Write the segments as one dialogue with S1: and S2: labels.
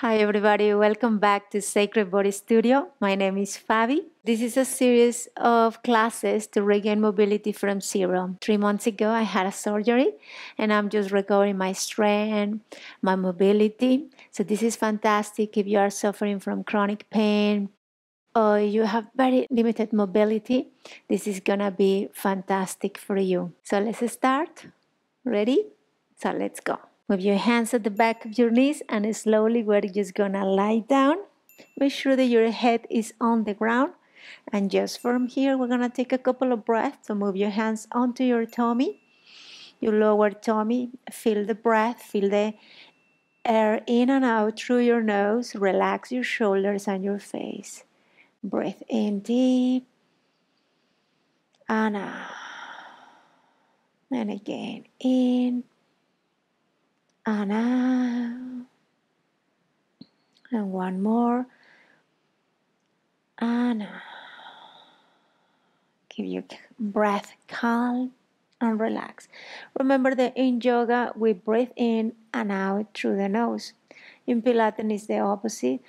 S1: Hi, everybody. Welcome back to Sacred Body Studio. My name is Fabi. This is a series of classes to regain mobility from zero. Three months ago, I had a surgery and I'm just recovering my strength, my mobility. So, this is fantastic if you are suffering from chronic pain or you have very limited mobility. This is gonna be fantastic for you. So, let's start. Ready? So, let's go. Move your hands at the back of your knees and slowly we're just gonna lie down. Make sure that your head is on the ground. And just from here, we're gonna take a couple of breaths. So move your hands onto your tummy, your lower tummy. Feel the breath, feel the air in and out through your nose. Relax your shoulders and your face. Breathe in deep and out. And again, in and out. And one more. And. Keep your breath calm and relax. Remember that in yoga we breathe in and out through the nose. In Pilates it's the opposite.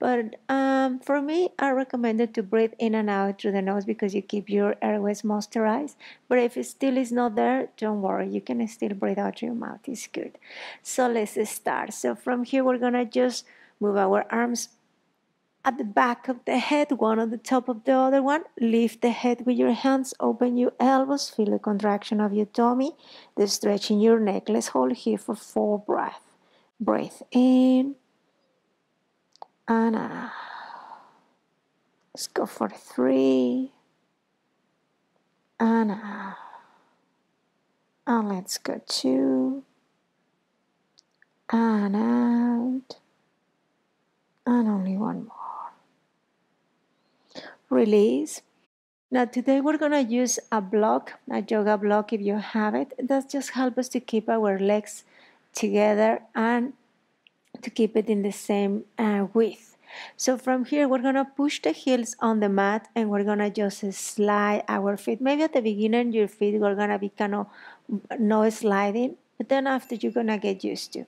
S1: But um, for me, I recommend it to breathe in and out through the nose because you keep your airways moisturized. But if it still is not there, don't worry, you can still breathe out through your mouth. It's good. So let's start. So from here, we're gonna just move our arms at the back of the head, one on the top of the other one. Lift the head with your hands, open your elbows, feel the contraction of your tummy, the stretch in your neck. Let's hold here for four breaths. Breathe in out. Let's go for three and out. And let's go two and out. And only one more. Release. Now today we're gonna use a block, a yoga block if you have it. That just helps us to keep our legs together and to keep it in the same uh, width. So from here, we're gonna push the heels on the mat and we're gonna just slide our feet. Maybe at the beginning, your feet were gonna be kind of no sliding, but then after you're gonna get used to.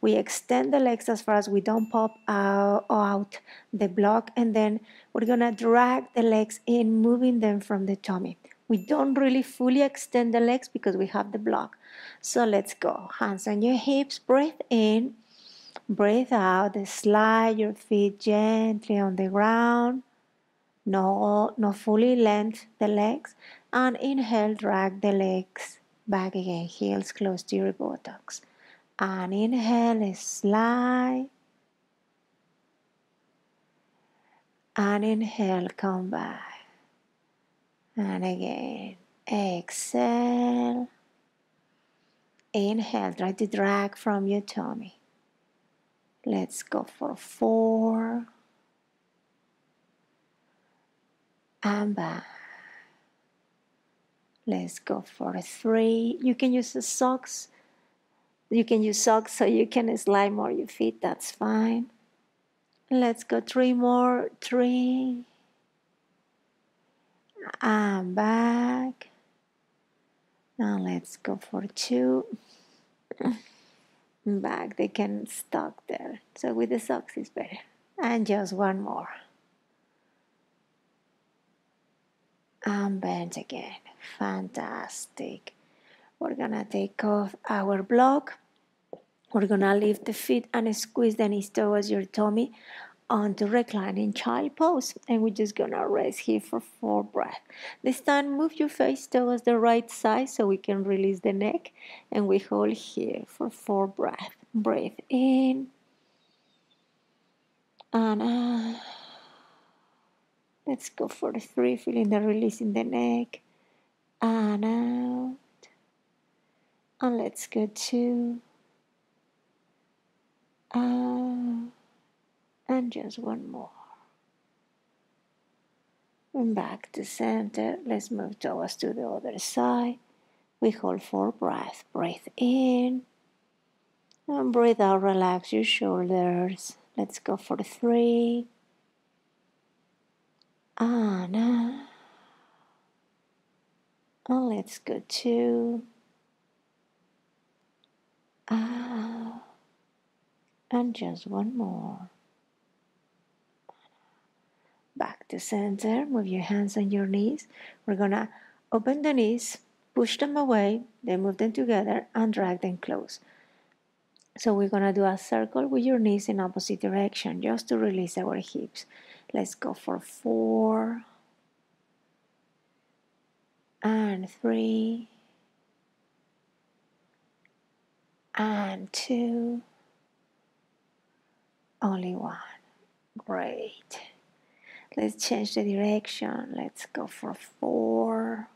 S1: We extend the legs as far as we don't pop out, out the block and then we're gonna drag the legs in, moving them from the tummy. We don't really fully extend the legs because we have the block. So let's go. Hands on your hips, breathe in Breathe out, slide your feet gently on the ground. No, no fully length the legs. And inhale, drag the legs back again, heels close to your buttocks. And inhale, slide. And inhale, come back. And again, exhale. Inhale, try to drag from your tummy. Let's go for four. And back. Let's go for three. You can use the socks. You can use socks so you can slide more your feet. That's fine. Let's go three more. Three. And back. Now let's go for two. Back they can stuck there. So with the socks is better. And just one more. And bend again. Fantastic. We're gonna take off our block. We're gonna lift the feet and squeeze the knees towards your tummy onto reclining child pose and we're just gonna rest here for four breaths. This time move your face towards the right side so we can release the neck and we hold here for four breaths. Breathe in and out. Let's go for the three feeling the release in the neck and out. And let's go two. Out and just one more. And back to center. Let's move towards to the other side. We hold for breath. Breathe in. And breathe out. Relax your shoulders. Let's go for three. And, and let's go two. Out. Ah. And just one more. Back to center. Move your hands on your knees. We're gonna open the knees, push them away, then move them together and drag them close. So we're gonna do a circle with your knees in opposite direction just to release our hips. Let's go for four and three and two, only one. Great. Let's change the direction. Let's go for four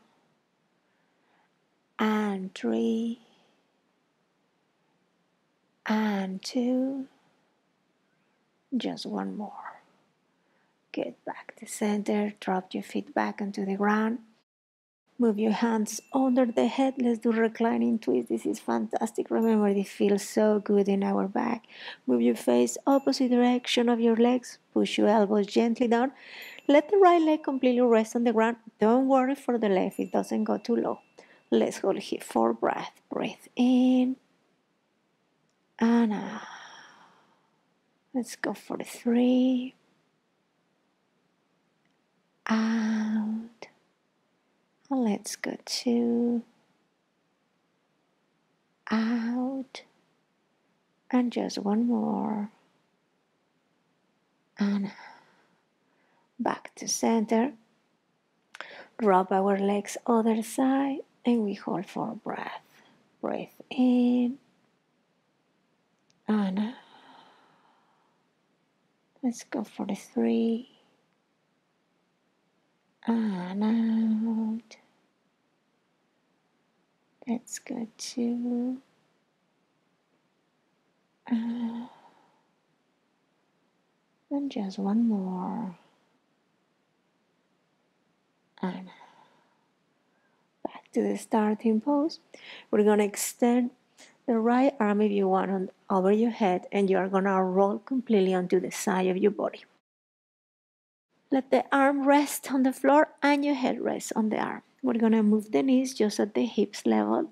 S1: and three and two. Just one more. Get back to center. Drop your feet back onto the ground. Move your hands under the head. Let's do reclining twist. This is fantastic. Remember, this feels so good in our back. Move your face opposite direction of your legs. Push your elbows gently down. Let the right leg completely rest on the ground. Don't worry for the left. It doesn't go too low. Let's hold here for breath. Breathe in and out. Let's go for three. Out. Let's go two. Out. And just one more. And back to center. Drop our legs other side and we hold for breath. Breathe in and. Uh, let's go for the three and out. Let's go two uh, and just one more and back to the starting pose. We're gonna extend the right arm if you want on over your head and you are gonna roll completely onto the side of your body. Let the arm rest on the floor and your head rest on the arm. We're gonna move the knees just at the hips level.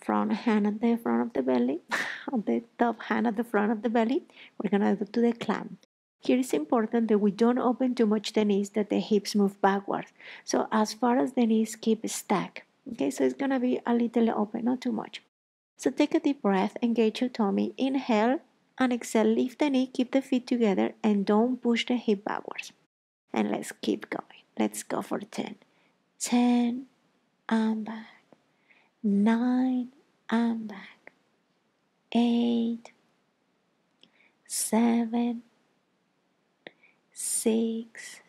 S1: Front hand at the front of the belly, on the top hand at the front of the belly. We're gonna go to the clam. Here it's important that we don't open too much the knees, that the hips move backwards. So as far as the knees keep stacked. Okay, so it's gonna be a little open, not too much. So take a deep breath, engage your tummy, inhale and exhale, lift the knee, keep the feet together and don't push the hip backwards. And let's keep going. Let's go for 10. 10 and back. 9 and back. 8 7 6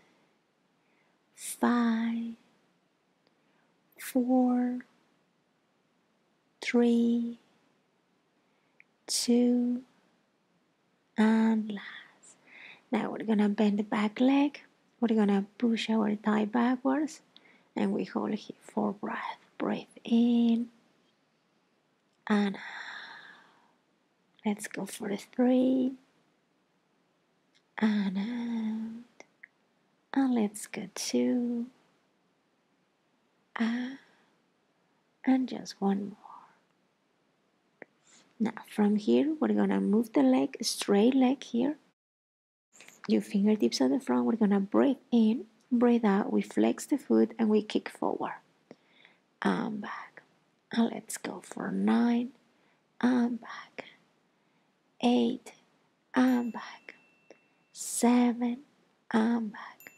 S1: 5 4 3 2 and last. Now we're gonna bend the back leg we're gonna push our thigh backwards and we hold here for breath. Breathe in and. Let's go for three and out. And let's go two. And just one more. Now from here, we're gonna move the leg, straight leg here your fingertips at the front. We're gonna breathe in, breathe out. We flex the foot and we kick forward. And back. And let's go for nine. And back, eight. And back, seven. And back,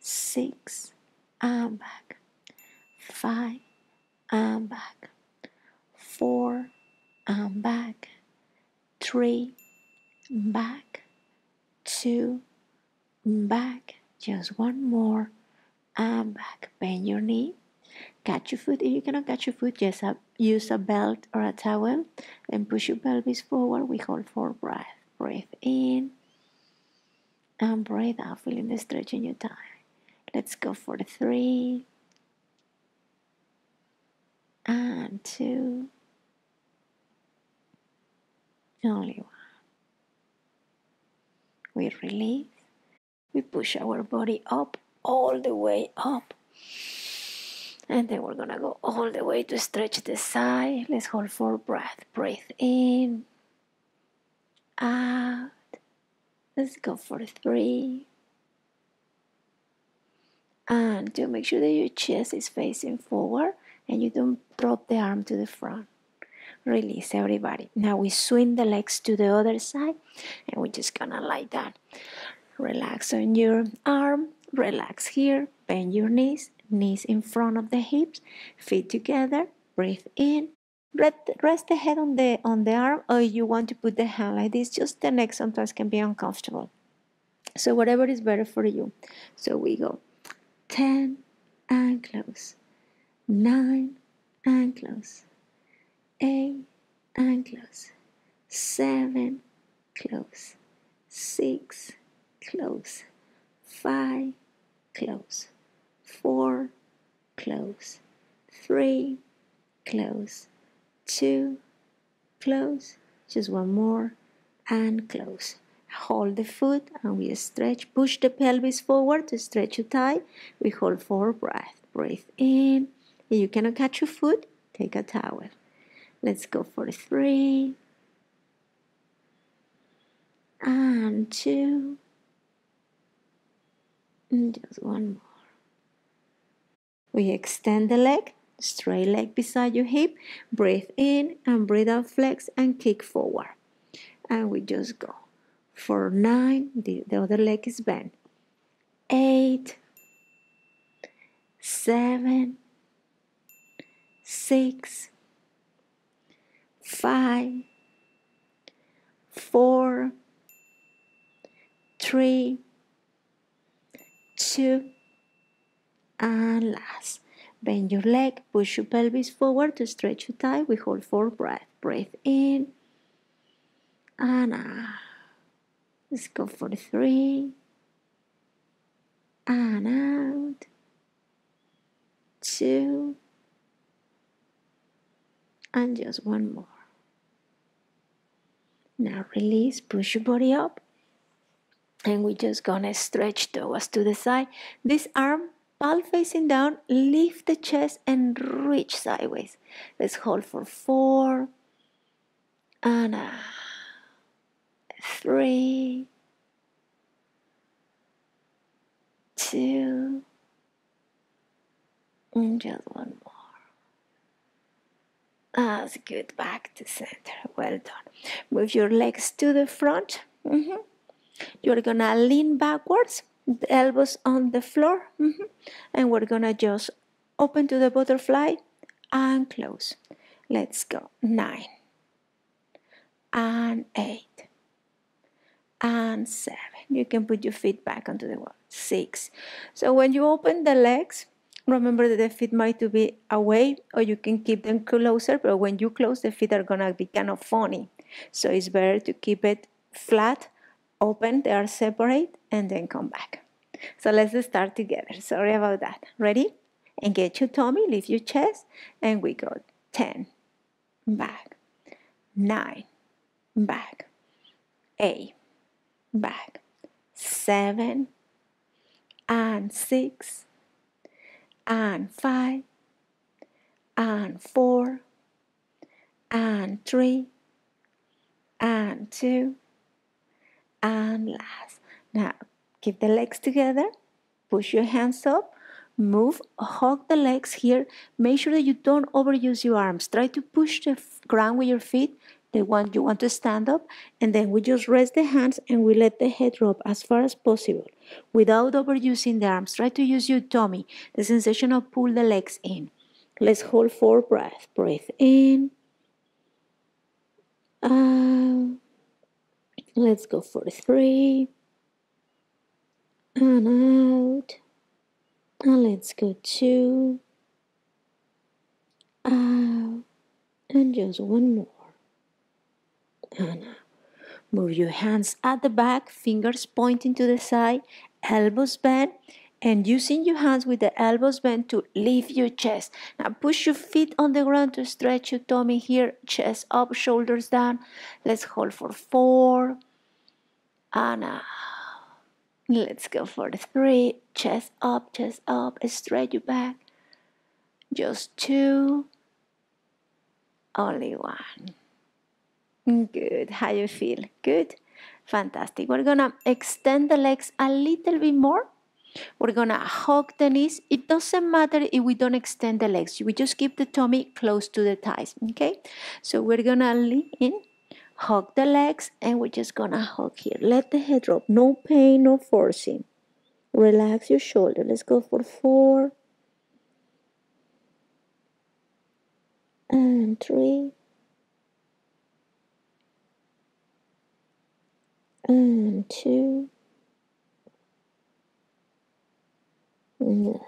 S1: six. And back, five. And back, four. And back, three. Back two, back, just one more, and back. Bend your knee, catch your foot. If you cannot catch your foot, just use a belt or a towel. Then push your pelvis forward. We hold for breath. Breathe in and breathe out, feeling the stretch in your thigh. Let's go for the three and two. Only one we release, we push our body up, all the way up. And then we're gonna go all the way to stretch the side. Let's hold for breath. Breathe in out. Let's go for three. And to make sure that your chest is facing forward and you don't drop the arm to the front. Release everybody. Now we swing the legs to the other side and we're just gonna like that. Relax on your arm, relax here, bend your knees, knees in front of the hips, feet together, breathe in, rest the head on the on the arm or you want to put the hand like this just the neck sometimes can be uncomfortable. So whatever is better for you. So we go 10 and close. 9 and close 8 and close 7 close 6 close 5 close 4 close 3 close two, close, just one more, and close. Hold the foot and we stretch. Push the pelvis forward to stretch your thigh. We hold for breath. Breathe in. If you cannot catch your foot, take a towel. Let's go for three. And two. And just one more. We extend the leg straight leg beside your hip. Breathe in and breathe out, flex and kick forward. And we just go. For nine, the, the other leg is bent. Eight, seven, six, five, four, three, two, and last. Bend your leg, push your pelvis forward to stretch your thigh. We hold for breath. Breathe in and out. Let's go for three and out. Two and just one more. Now release, push your body up, and we're just gonna stretch towards to the side. This arm palm facing down, lift the chest and reach sideways. Let's hold for four and a three, two, and just one more. That's good. Back to center. Well done. Move your legs to the front. Mm -hmm. You're gonna lean backwards the elbows on the floor mm -hmm. and we're gonna just open to the butterfly and close let's go nine and eight and seven you can put your feet back onto the wall six so when you open the legs remember that the feet might to be away or you can keep them closer but when you close the feet are gonna be kind of funny. So it's better to keep it flat open, they are separate, and then come back. So let's start together. Sorry about that. Ready? Engage your tummy, lift your chest, and we go. 10, back, 9, back, 8, back, 7, and 6, and 5, and 4, and 3, and 2, and last. Now, keep the legs together, push your hands up, move, hug the legs here. Make sure that you don't overuse your arms. Try to push the ground with your feet, the one you want to stand up, and then we just rest the hands and we let the head drop as far as possible without overusing the arms. Try to use your tummy, the sensation of pull the legs in. Let's hold for breath. Breathe in. Out. Let's go for three. And out. And let's go two. Out. And just one more. And out. Move your hands at the back, fingers pointing to the side, elbows bent, and using your hands with the elbows bent to lift your chest. Now push your feet on the ground to stretch your tummy here, chest up, shoulders down. Let's hold for four, Anna. Let's go for the three. Chest up, chest up. stretch your back. Just two. Only one. Mm, good. How you feel? Good. Fantastic. We're gonna extend the legs a little bit more. We're gonna hug the knees. It doesn't matter if we don't extend the legs. We just keep the tummy close to the thighs. Okay. So we're gonna lean in, hug the legs, and we're just gonna hug here. Let the head drop. No pain, no forcing. Relax your shoulder. Let's go for four. And three. And two, and one,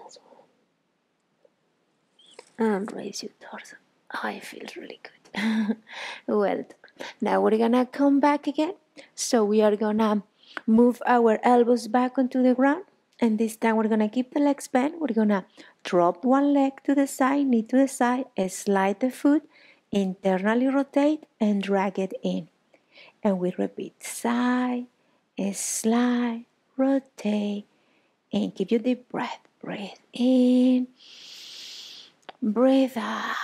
S1: and raise your torso. Oh, it feels really good. well, now we're gonna come back again. So we are gonna move our elbows back onto the ground, and this time we're gonna keep the legs bent. We're gonna drop one leg to the side, knee to the side, slide the foot, internally rotate, and drag it in. And we repeat side, slide, rotate, and give you deep breath. Breathe in, breathe out,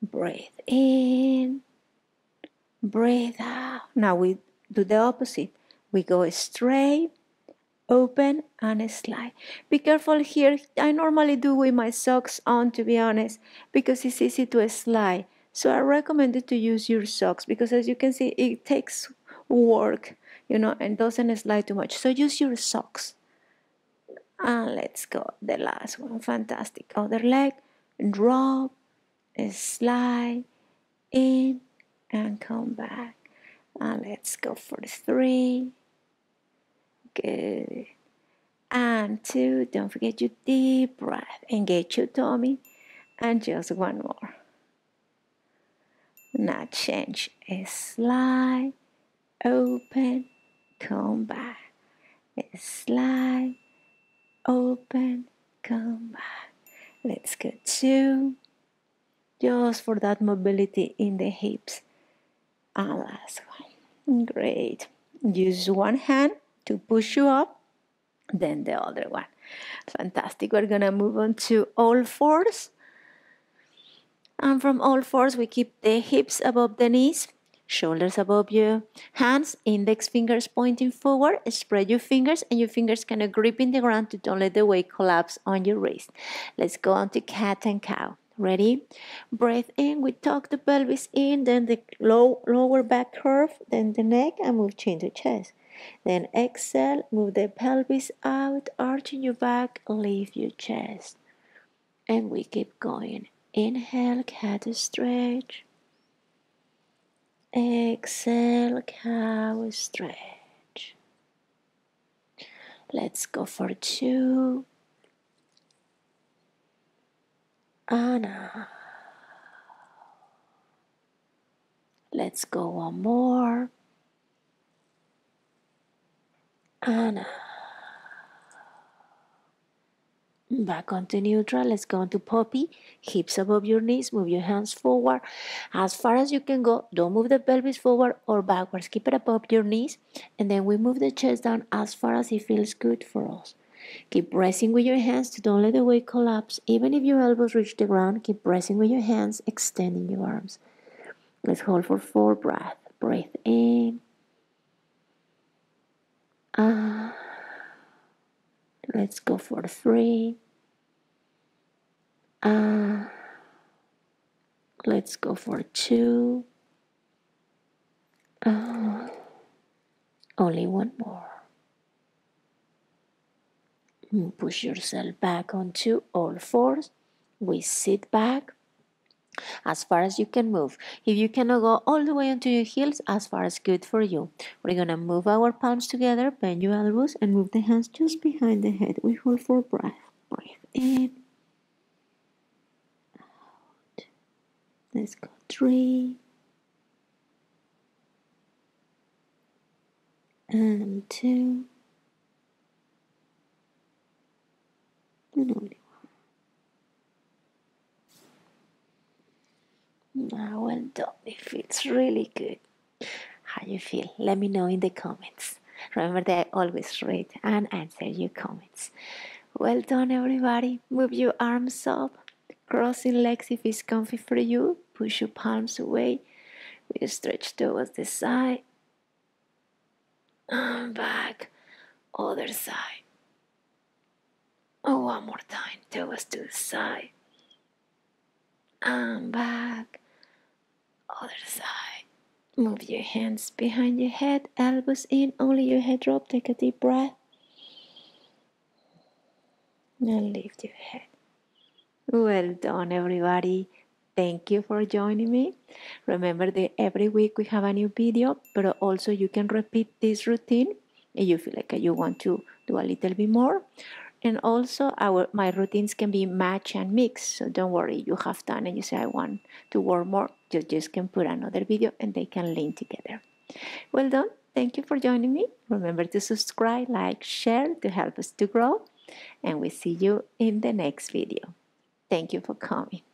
S1: breathe in, breathe out. Now we do the opposite. We go straight, open, and slide. Be careful here. I normally do with my socks on, to be honest, because it's easy to slide. So I recommend you to use your socks because as you can see, it takes work, you know, and doesn't slide too much. So use your socks. And let's go. The last one. Fantastic. Other leg. Drop. Slide. In. And come back. And let's go for the three. Good. And two. Don't forget your deep breath. Engage your tummy. And just one more. Now change. A slide, open, come back. A slide, open, come back. Let's go two. Just for that mobility in the hips. And last one. Great. Use one hand to push you up, then the other one. Fantastic. We're to move on to all fours. And from all fours, we keep the hips above the knees, shoulders above you, hands, index fingers pointing forward. Spread your fingers, and your fingers kind of grip in the ground to don't let the weight collapse on your wrist. Let's go on to cat and cow. Ready? Breathe in. We tuck the pelvis in, then the low, lower back curve, then the neck, and move chin to chest. Then exhale, move the pelvis out, arching your back, lift your chest. And we keep going. Inhale, cat stretch. Exhale, cow stretch. Let's go for two. Anna. Let's go one more. Anna. Back onto neutral. Let's go into poppy. Hips above your knees. Move your hands forward as far as you can go. Don't move the pelvis forward or backwards. Keep it above your knees. And then we move the chest down as far as it feels good for us. Keep pressing with your hands to don't let the weight collapse. Even if your elbows reach the ground, keep pressing with your hands, extending your arms. Let's hold for four breaths. Breathe in. Ah. Let's go for three. Uh, let's go for two. Uh, only one more. Push yourself back onto all fours. We sit back as far as you can move. If you cannot go all the way onto your heels, as far as good for you. We're gonna move our palms together, bend your elbows, and move the hands just behind the head. We hold for breath. Breathe in. Out. Let's go three. And two. And only Ah, well done. It feels really good. How you feel? Let me know in the comments. Remember that I always read and answer your comments. Well done, everybody. Move your arms up. Crossing legs if it's comfy for you. Push your palms away. We stretch towards the side and back, other side. Oh, one more time, towards to the side and back, other side. Move your hands behind your head, elbows in, only your head drop. Take a deep breath and lift your head. Well done, everybody. Thank you for joining me. Remember that every week we have a new video, but also you can repeat this routine if you feel like you want to do a little bit more. And also our my routines can be match and mix. So don't worry, you have done and you say I want to work more, you just can put another video and they can link together. Well done. Thank you for joining me. Remember to subscribe, like, share to help us to grow. And we see you in the next video. Thank you for coming.